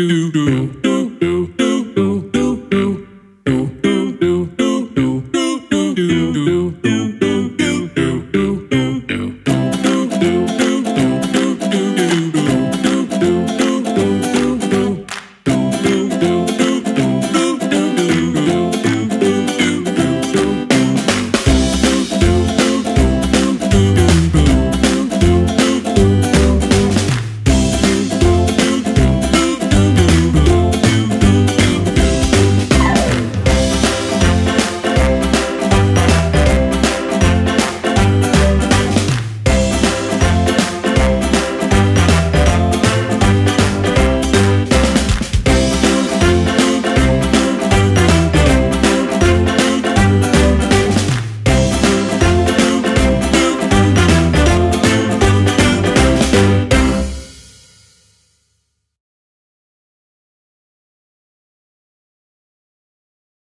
do do